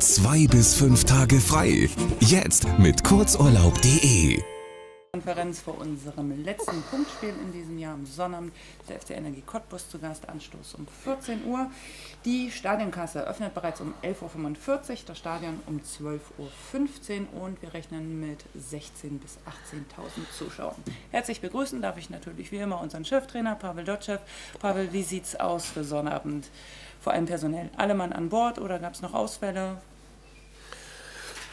Zwei bis fünf Tage frei. Jetzt mit kurzurlaub.de. Konferenz vor unserem letzten Punktspiel in diesem Jahr am Sonnabend. Der FC Energie Cottbus zu Gast, Anstoß um 14 Uhr. Die Stadionkasse öffnet bereits um 11.45 Uhr, das Stadion um 12.15 Uhr und wir rechnen mit 16.000 bis 18.000 Zuschauern. Herzlich begrüßen darf ich natürlich wie immer unseren Cheftrainer Pavel Dotschew. Pavel, wie sieht es aus für Sonnabend? Vor allem personell. Alle Mann an Bord oder gab es noch Ausfälle?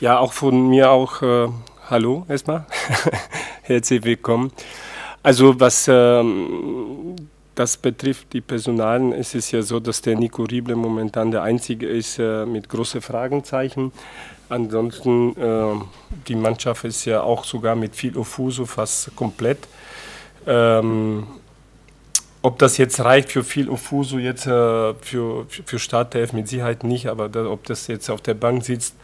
Ja, auch von mir auch äh, hallo erstmal. Herzlich willkommen. Also was ähm, das betrifft die Personalen, ist es ja so, dass der Nico Rieble momentan der Einzige ist äh, mit großen Fragenzeichen. Ansonsten, äh, die Mannschaft ist ja auch sogar mit viel Ofuso fast komplett. Ähm, ob das jetzt reicht für viel Ofuso jetzt äh, für, für Startelf mit Sicherheit nicht, aber da, ob das jetzt auf der Bank sitzt,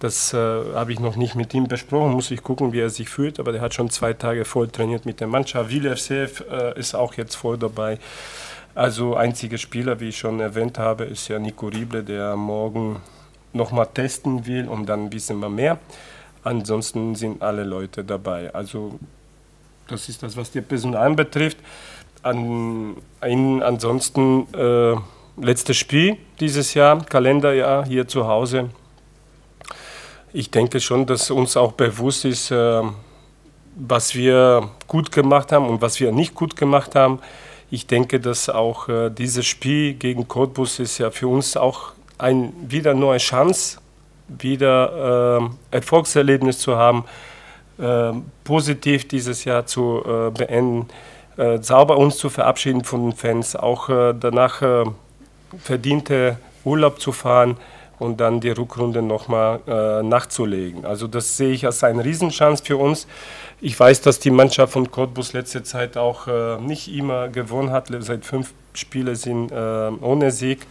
das äh, habe ich noch nicht mit ihm besprochen, muss ich gucken, wie er sich fühlt, aber der hat schon zwei Tage voll trainiert mit der Mannschaft. Vilevsev äh, ist auch jetzt voll dabei. Also einziger Spieler, wie ich schon erwähnt habe, ist ja Nico Rieble, der morgen nochmal testen will und dann wissen wir mehr. Ansonsten sind alle Leute dabei. Also das ist das, was die Personal betrifft. An, ein, ansonsten äh, letztes Spiel dieses Jahr, Kalenderjahr hier zu Hause ich denke schon, dass uns auch bewusst ist, äh, was wir gut gemacht haben und was wir nicht gut gemacht haben. Ich denke, dass auch äh, dieses Spiel gegen Cottbus ist ja für uns auch ein wieder neue Chance, wieder äh, Erfolgserlebnis zu haben, äh, positiv dieses Jahr zu äh, beenden, äh, sauber uns zu verabschieden von den Fans, auch äh, danach verdiente Urlaub zu fahren und dann die Rückrunde nochmal äh, nachzulegen. Also das sehe ich als eine Riesenchance für uns. Ich weiß, dass die Mannschaft von Cottbus letzte Zeit auch äh, nicht immer gewonnen hat. Seit fünf Spiele sind äh, ohne Sieg.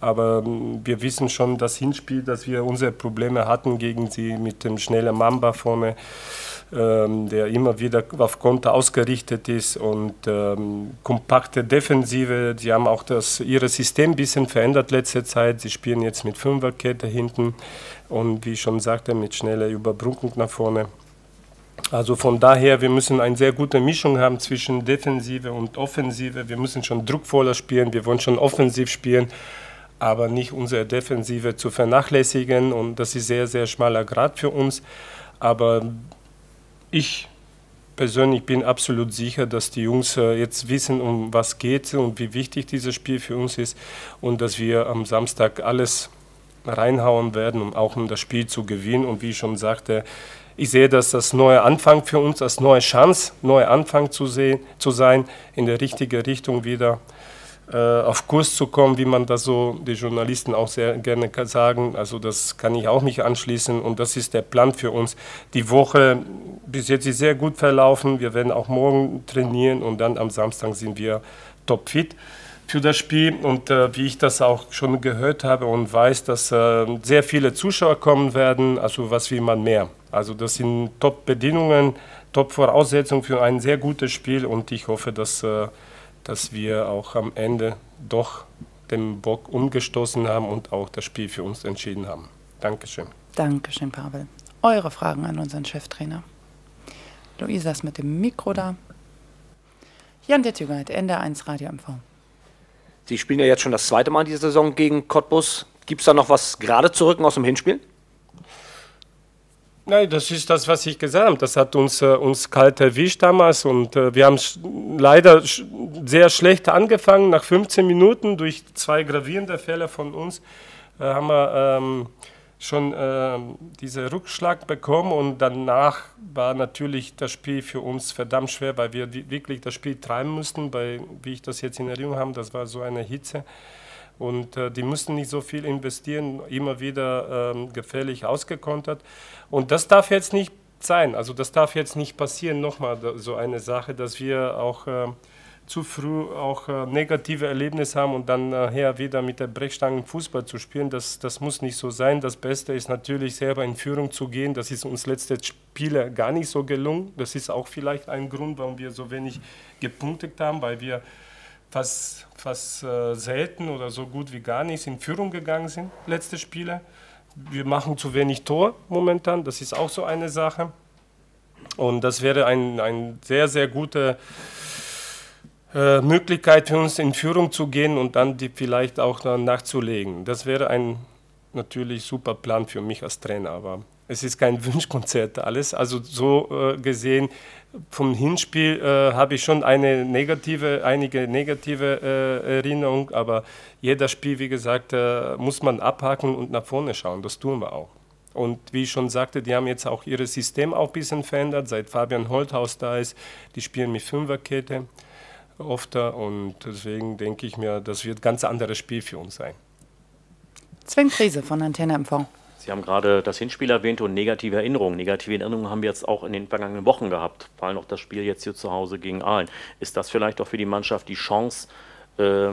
Aber ähm, wir wissen schon, das Hinspiel, dass wir unsere Probleme hatten gegen sie mit dem schnellen Mamba vorne der immer wieder auf Konter ausgerichtet ist und ähm, kompakte Defensive. Sie haben auch das, ihr System ein bisschen verändert letzte Zeit. Sie spielen jetzt mit Fünferkette hinten und wie ich schon sagte, mit schneller Überbrückung nach vorne. Also von daher, wir müssen eine sehr gute Mischung haben zwischen Defensive und Offensive. Wir müssen schon druckvoller spielen, wir wollen schon offensiv spielen, aber nicht unsere Defensive zu vernachlässigen. Und das ist sehr, sehr schmaler Grad für uns. Aber ich persönlich bin absolut sicher, dass die Jungs äh, jetzt wissen, um was geht und wie wichtig dieses Spiel für uns ist und dass wir am Samstag alles reinhauen werden, um auch um das Spiel zu gewinnen. Und wie ich schon sagte, ich sehe das als neuer Anfang für uns, als neue Chance, neuer Anfang zu, sehen, zu sein, in der richtigen Richtung wieder auf Kurs zu kommen, wie man das so die Journalisten auch sehr gerne sagen. Also das kann ich auch nicht anschließen und das ist der Plan für uns. Die Woche bis jetzt ist sehr gut verlaufen. Wir werden auch morgen trainieren und dann am Samstag sind wir topfit für das Spiel und äh, wie ich das auch schon gehört habe und weiß, dass äh, sehr viele Zuschauer kommen werden, also was will man mehr. Also das sind Top-Bedingungen, Top-Voraussetzungen für ein sehr gutes Spiel und ich hoffe, dass äh, dass wir auch am Ende doch den Bock umgestoßen haben und auch das Spiel für uns entschieden haben. Dankeschön. Dankeschön, Pavel. Eure Fragen an unseren Cheftrainer. Luisa ist mit dem Mikro da. Jan Dettügeit, NDR1 Radio MV. Sie spielen ja jetzt schon das zweite Mal in dieser Saison gegen Cottbus. Gibt es da noch was gerade zu rücken aus dem Hinspiel? Nein, das ist das, was ich gesagt habe. Das hat uns, äh, uns kalt erwischt damals und äh, wir haben leider sch sehr schlecht angefangen. Nach 15 Minuten durch zwei gravierende Fälle von uns äh, haben wir ähm, schon äh, diesen Rückschlag bekommen und danach war natürlich das Spiel für uns verdammt schwer, weil wir wirklich das Spiel treiben mussten, bei, wie ich das jetzt in Erinnerung habe, das war so eine Hitze. Und äh, die mussten nicht so viel investieren, immer wieder ähm, gefährlich ausgekontert. Und das darf jetzt nicht sein. Also das darf jetzt nicht passieren. Nochmal so eine Sache, dass wir auch äh, zu früh auch äh, negative Erlebnisse haben und dann nachher wieder mit der Brechstange Fußball zu spielen. Das, das muss nicht so sein. Das Beste ist natürlich selber in Führung zu gehen. Das ist uns letzte Spiele gar nicht so gelungen. Das ist auch vielleicht ein Grund, warum wir so wenig gepunktet haben, weil wir fast, fast äh, selten oder so gut wie gar nicht in Führung gegangen sind, letzte Spiele. wir machen zu wenig Tor momentan, das ist auch so eine Sache. Und das wäre eine ein sehr, sehr gute äh, Möglichkeit für uns in Führung zu gehen und dann die vielleicht auch nachzulegen. Das wäre ein natürlich super Plan für mich als Trainer, aber es ist kein Wunschkonzert alles. Also so äh, gesehen vom Hinspiel äh, habe ich schon eine negative, einige negative äh, Erinnerungen, aber jeder Spiel, wie gesagt, äh, muss man abhaken und nach vorne schauen. Das tun wir auch. Und wie ich schon sagte, die haben jetzt auch ihr System auch ein bisschen verändert, seit Fabian Holthaus da ist. Die spielen mit Fünferkette oft und deswegen denke ich mir, das wird ein ganz anderes Spiel für uns sein. Sven Krise von Antenne MV. Sie haben gerade das Hinspiel erwähnt und negative Erinnerungen. Negative Erinnerungen haben wir jetzt auch in den vergangenen Wochen gehabt, vor allem auch das Spiel jetzt hier zu Hause gegen Aalen. Ist das vielleicht auch für die Mannschaft die Chance, äh,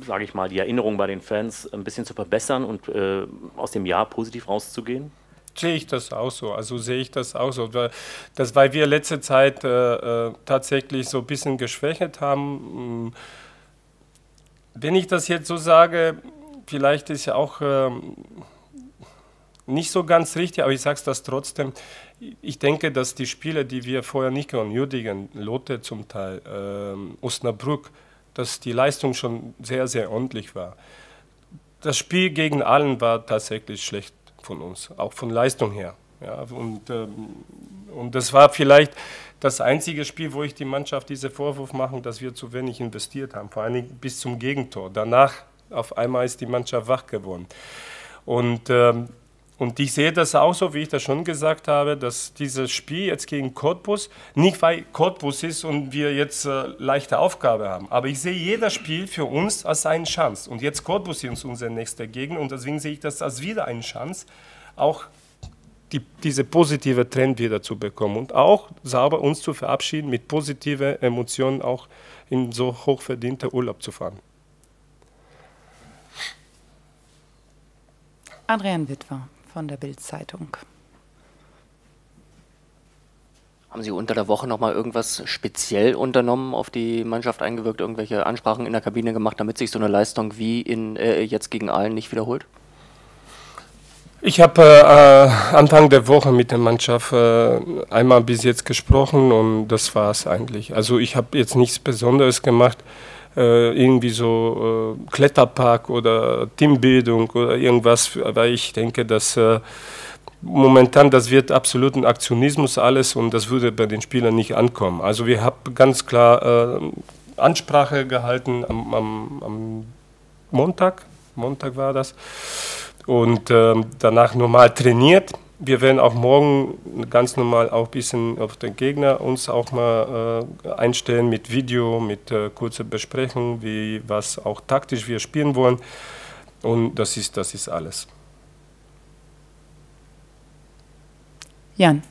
sage ich mal, die Erinnerungen bei den Fans ein bisschen zu verbessern und äh, aus dem Jahr positiv rauszugehen? Sehe ich das auch so. Also sehe ich das auch so. Das, weil wir letzte Zeit äh, äh tatsächlich so ein bisschen geschwächt haben. Mm, wenn ich das jetzt so sage, vielleicht ist ja auch ähm, nicht so ganz richtig, aber ich sage das trotzdem. Ich denke, dass die Spiele, die wir vorher nicht gewonnen, Jüdingen, Lotte zum Teil, ähm, Osnabrück, dass die Leistung schon sehr, sehr ordentlich war. Das Spiel gegen Allen war tatsächlich schlecht von uns, auch von Leistung her. Ja, und, ähm, und das war vielleicht das einzige Spiel, wo ich die Mannschaft diese Vorwurf mache, dass wir zu wenig investiert haben, vor allem bis zum Gegentor. Danach auf einmal ist die Mannschaft wach geworden. Und ähm, und ich sehe das auch so, wie ich das schon gesagt habe, dass dieses Spiel jetzt gegen Cottbus, nicht weil Cottbus ist und wir jetzt äh, leichte Aufgabe haben, aber ich sehe jedes Spiel für uns als eine Chance. Und jetzt Cottbus ist unser nächster Gegner und deswegen sehe ich das als wieder eine Chance, auch die, diese positive Trend wieder zu bekommen und auch sauber uns zu verabschieden, mit positiven Emotionen auch in so hochverdienter Urlaub zu fahren. Adrian Witwer von der Bild-Zeitung. Haben Sie unter der Woche nochmal irgendwas speziell unternommen, auf die Mannschaft eingewirkt, irgendwelche Ansprachen in der Kabine gemacht, damit sich so eine Leistung wie in, äh, jetzt gegen Aalen nicht wiederholt? Ich habe äh, Anfang der Woche mit der Mannschaft äh, einmal bis jetzt gesprochen und das war es eigentlich. Also ich habe jetzt nichts Besonderes gemacht äh, irgendwie so äh, Kletterpark oder Teambildung oder irgendwas, weil ich denke, dass äh, momentan das wird absoluten Aktionismus alles und das würde bei den Spielern nicht ankommen. Also wir haben ganz klar äh, Ansprache gehalten am, am, am, Montag, Montag war das, und ähm, danach normal trainiert wir werden auch morgen ganz normal auch ein bisschen auf den Gegner uns auch mal äh, einstellen mit Video, mit äh, kurzer Besprechung, wie was auch taktisch wir spielen wollen. Und das ist, das ist alles. Jan.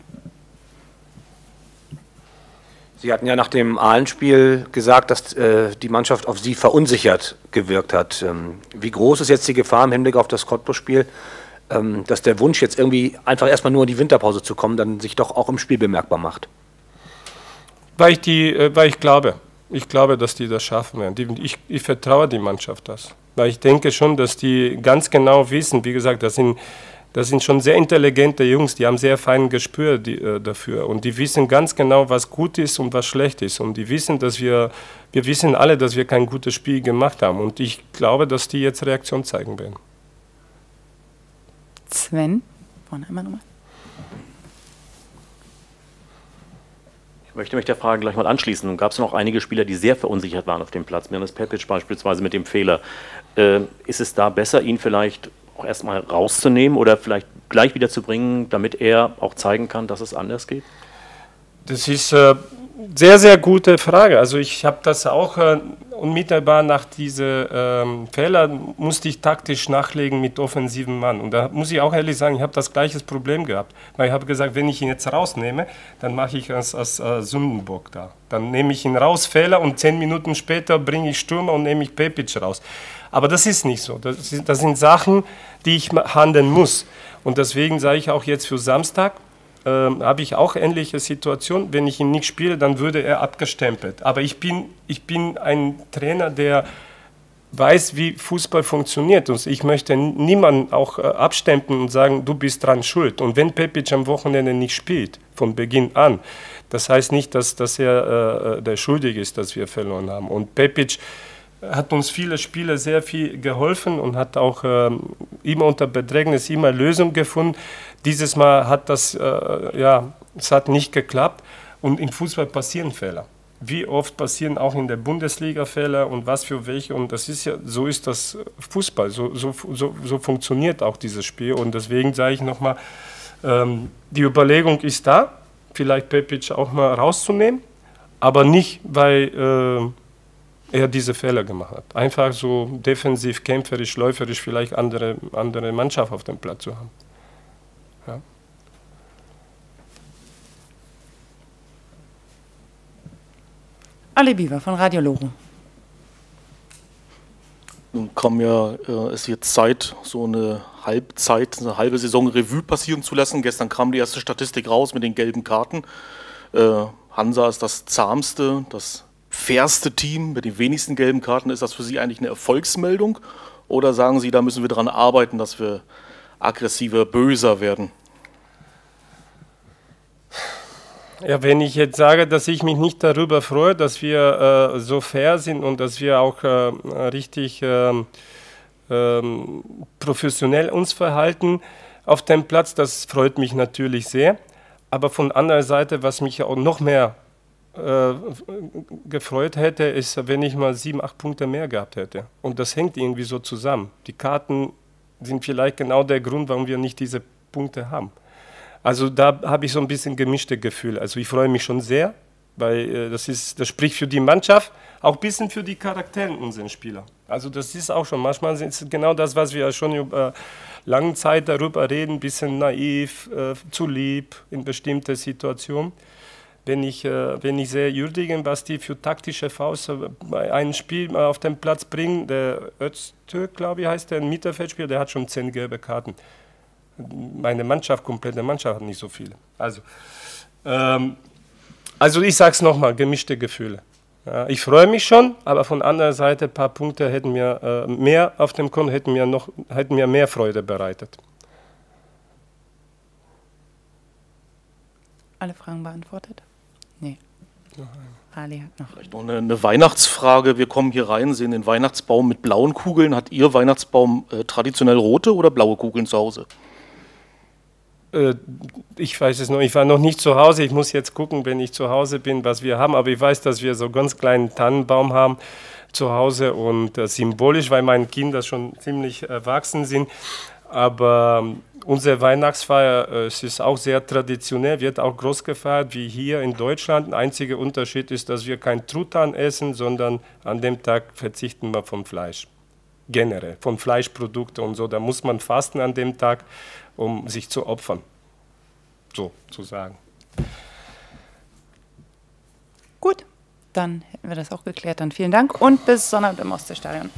Sie hatten ja nach dem Ahlenspiel gesagt, dass äh, die Mannschaft auf Sie verunsichert gewirkt hat. Ähm, wie groß ist jetzt die Gefahr im Hinblick auf das Cottbus-Spiel? Ähm, dass der Wunsch jetzt irgendwie einfach erstmal nur in die Winterpause zu kommen, dann sich doch auch im Spiel bemerkbar macht? Weil ich, die, äh, weil ich glaube, ich glaube, dass die das schaffen werden. Die, ich, ich vertraue die Mannschaft das. Weil ich denke schon, dass die ganz genau wissen, wie gesagt, das sind, das sind schon sehr intelligente Jungs, die haben sehr fein Gespür die, äh, dafür. Und die wissen ganz genau, was gut ist und was schlecht ist. Und die wissen, dass wir, wir wissen alle, dass wir kein gutes Spiel gemacht haben. Und ich glaube, dass die jetzt Reaktion zeigen werden. Sven, vorne einmal nochmal. Ich möchte mich der Frage gleich mal anschließen. Nun gab es noch einige Spieler, die sehr verunsichert waren auf dem Platz. Mirnes Pepic beispielsweise mit dem Fehler. Äh, ist es da besser, ihn vielleicht auch erstmal rauszunehmen oder vielleicht gleich wieder zu bringen, damit er auch zeigen kann, dass es anders geht? Das ist äh, sehr, sehr gute Frage. Also ich habe das auch äh, unmittelbar nach diesen ähm, Fehler musste ich taktisch nachlegen mit offensiven Mann. Und da muss ich auch ehrlich sagen, ich habe das gleiche Problem gehabt. Weil ich habe gesagt, wenn ich ihn jetzt rausnehme, dann mache ich es als, als äh, Sündenbock da. Dann nehme ich ihn raus, Fehler und zehn Minuten später bringe ich Stürmer und nehme ich Pepic raus. Aber das ist nicht so. Das, ist, das sind Sachen, die ich handeln muss. Und deswegen sage ich auch jetzt für Samstag, ähm, habe ich auch ähnliche Situation. Wenn ich ihn nicht spiele, dann würde er abgestempelt. Aber ich bin, ich bin ein Trainer, der weiß, wie Fußball funktioniert. Und ich möchte niemanden auch äh, abstempeln und sagen, du bist dran schuld. Und wenn Pepic am Wochenende nicht spielt, von Beginn an, das heißt nicht, dass, dass er äh, der Schuldige ist, dass wir verloren haben. Und Pepic hat uns viele Spiele sehr viel geholfen und hat auch äh, immer unter Bedrängnis immer Lösungen gefunden. Dieses Mal hat das, äh, ja, es hat nicht geklappt und im Fußball passieren Fehler. Wie oft passieren auch in der Bundesliga Fehler und was für welche und das ist ja, so ist das Fußball, so, so, so, so funktioniert auch dieses Spiel und deswegen sage ich nochmal, ähm, die Überlegung ist da, vielleicht Pepic auch mal rauszunehmen, aber nicht, weil äh, er diese Fehler gemacht hat. Einfach so defensiv, kämpferisch, läuferisch vielleicht andere, andere Mannschaft auf dem Platz zu haben. Ja. Ali Bieber von Radio Loro. Nun kam ja, äh, ist jetzt Zeit, so eine Halbzeit, eine halbe Saison Revue passieren zu lassen. Gestern kam die erste Statistik raus mit den gelben Karten. Äh, Hansa ist das zahmste, das fairste Team mit den wenigsten gelben Karten. Ist das für Sie eigentlich eine Erfolgsmeldung? Oder sagen Sie, da müssen wir daran arbeiten, dass wir aggressiver, böser werden? Ja, wenn ich jetzt sage, dass ich mich nicht darüber freue, dass wir äh, so fair sind und dass wir auch äh, richtig äh, professionell uns verhalten auf dem Platz, das freut mich natürlich sehr. Aber von anderer Seite, was mich auch noch mehr äh, gefreut hätte, ist, wenn ich mal sieben, acht Punkte mehr gehabt hätte. Und das hängt irgendwie so zusammen. Die Karten sind vielleicht genau der Grund, warum wir nicht diese Punkte haben. Also da habe ich so ein bisschen gemischte Gefühle. Also ich freue mich schon sehr, weil äh, das, ist, das spricht für die Mannschaft, auch ein bisschen für die Charaktere unserer Spieler. Also das ist auch schon, manchmal ist genau das, was wir schon über lange Zeit darüber reden, ein bisschen naiv, äh, zu lieb in bestimmten Situationen wenn ich, äh, wenn ich sehe, Jürgen, was die für taktische Faust bei einem Spiel auf den Platz bringen, der Öztürk, glaube ich, heißt der, ein Mittelfeldspieler, der hat schon zehn gelbe Karten. Meine Mannschaft, komplette Mannschaft hat nicht so viele. Also, ähm, also ich sage es nochmal, gemischte Gefühle. Ja, ich freue mich schon, aber von anderer Seite ein paar Punkte hätten mir äh, mehr auf dem Konto, hätten mir, noch, hätten mir mehr Freude bereitet. Alle Fragen beantwortet? Nee. Ali hat noch. Vielleicht noch eine, eine, Weihnachtsfrage. Wir kommen hier rein, sehen den Weihnachtsbaum mit blauen Kugeln. Hat Ihr Weihnachtsbaum äh, traditionell rote oder blaue Kugeln zu Hause? Äh, ich weiß es noch, ich war noch nicht zu Hause. Ich muss jetzt gucken, wenn ich zu Hause bin, was wir haben. Aber ich weiß, dass wir so einen ganz kleinen Tannenbaum haben zu Hause und äh, symbolisch, weil meine Kinder schon ziemlich erwachsen sind. Aber ähm, unsere Weihnachtsfeier äh, es ist auch sehr traditionell, wird auch groß gefeiert wie hier in Deutschland. Der einzige Unterschied ist, dass wir kein Truthahn essen, sondern an dem Tag verzichten wir vom Fleisch. Generell, von Fleischprodukten und so. Da muss man fasten an dem Tag, um sich zu opfern. So zu sagen. Gut, dann hätten wir das auch geklärt. Dann vielen Dank und bis Sonnabend im Ostseestadion.